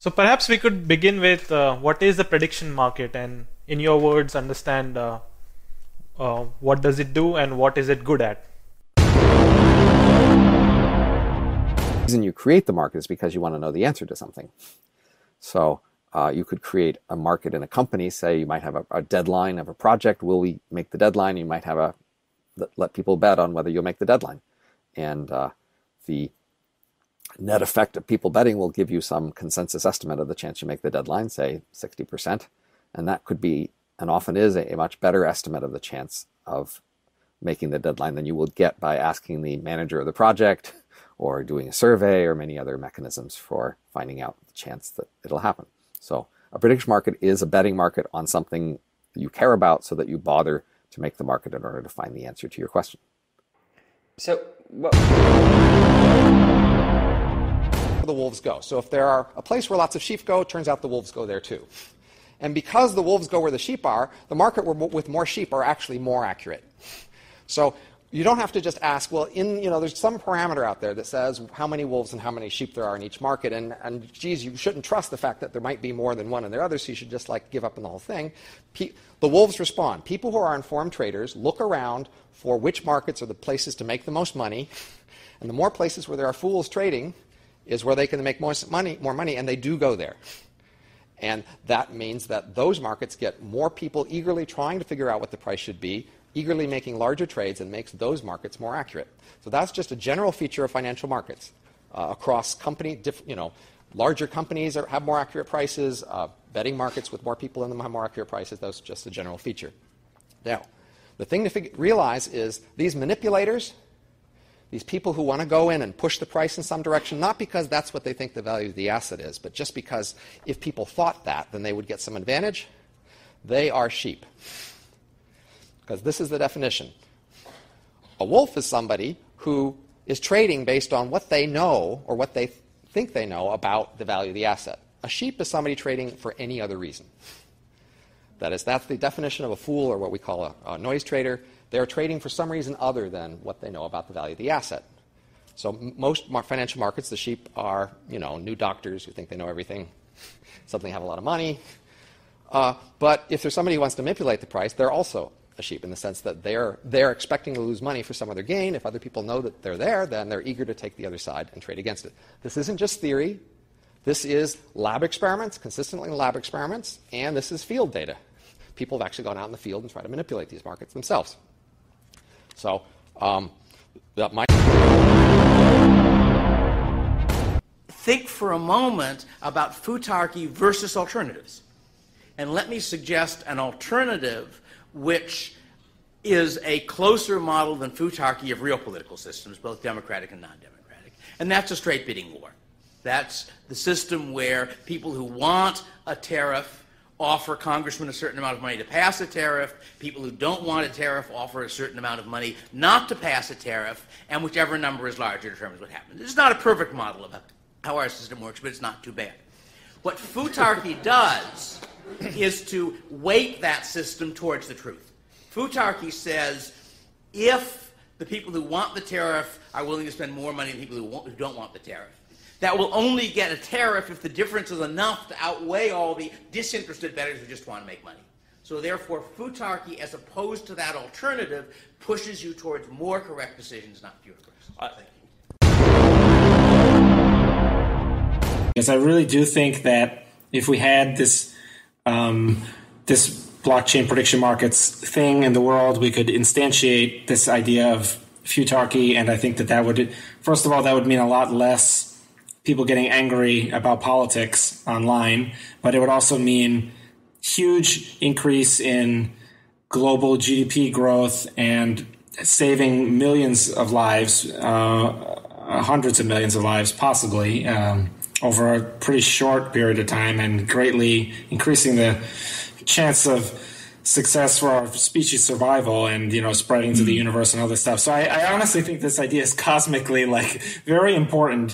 So perhaps we could begin with uh, what is the prediction market, and in your words, understand uh, uh, what does it do and what is it good at. The reason you create the market is because you want to know the answer to something. So uh, you could create a market in a company. Say you might have a, a, deadline of a project. Will we make the deadline? You might have a let people bet on whether you'll make the deadline, and uh, the net effect of people betting will give you some consensus estimate of the chance you make the deadline, say 60%. And that could be, and often is, a, much better estimate of the chance of making the deadline than you would get by asking the manager of the project or doing a survey or many other mechanisms for finding out the chance that it'll happen. So a prediction market is a betting market on something you care about so that you bother to make the market in order to find the answer to your question. So, what the wolves go. So if there are a place where lots of sheep go, it turns out the wolves go there too. And because the wolves go where the sheep are, the market with more sheep are actually more accurate. So you don't have to just ask, well, in, you know, there's some parameter out there that says how many wolves and how many sheep there are in each market. And, and geez, you shouldn't trust the fact that there might be more than one in the others, so you should just like give up on the whole thing. Pe- the wolves respond. People who are informed traders look around for which markets are the places to make the most money. And the more places where there are fools trading, is where they can make more money, more money, and they do go there. And that means that those markets get more people eagerly trying to figure out what the price should be, eagerly making larger trades, and makes those markets more accurate. So that's just a general feature of financial markets uh, across company, diff, you know, larger companies are, have more accurate prices. Uh, betting markets with more people in them have more accurate prices. That's just a general feature. Now, the thing to fig- realize is these manipulators these people who want to go in and push the price in some direction, not because that's what they think the value of the asset is, but just because if people thought that, then they would get some advantage, they are sheep. Because this is the definition. A wolf is somebody who is trading based on what they know or what they think they know about the value of the asset. A sheep is somebody trading for any other reason. That is, that's the definition of a fool or what we call a, a noise trader. They're trading for some reason other than what they know about the value of the asset. So most financial markets, the sheep are, you know, new doctors who think they know everything, suddenly have a lot of money. Uh, but if there's somebody who wants to manipulate the price, they're also a sheep in the sense that they're, they're expecting to lose money for some other gain. If other people know that they're there, then they're eager to take the other side and trade against it. This isn't just theory. This is lab experiments, consistently lab experiments, and this is field data. People have actually gone out in the field and tried to manipulate these markets themselves. So um, that might. Think for a moment about futarchy versus alternatives. And let me suggest an alternative which is a closer model than futarchy of real political systems, both democratic and non democratic. And that's a straight bidding war. That's the system where people who want a tariff offer congressmen a certain amount of money to pass a tariff. People who don't want a tariff offer a certain amount of money not to pass a tariff, and whichever number is larger determines what happens. It's not a perfect model of how our system works, but it's not too bad. What futarchy does is to weight that system towards the truth. Futarchy says if the people who want the tariff are willing to spend more money than people who, who don't want the tariff, that will only get a tariff if the difference is enough to outweigh all the disinterested bettors who just want to make money. So therefore, futarchy, as opposed to that alternative, pushes you towards more correct decisions, not fewer correct Thank you. Yes, I really do think that if we had this um, this blockchain prediction markets thing in the world, we could instantiate this idea of futarchy, and I think that that would, first of all, that would mean a lot less people getting angry about politics online, but it would also mean huge increase in global GDP growth and saving millions of lives, uh, hundreds of millions of lives, possibly um, over a pretty short period of time, and greatly increasing the chance of success for our species survival and you know spreading to the mm. universe and other stuff. So I, I honestly think this idea is cosmically like very important.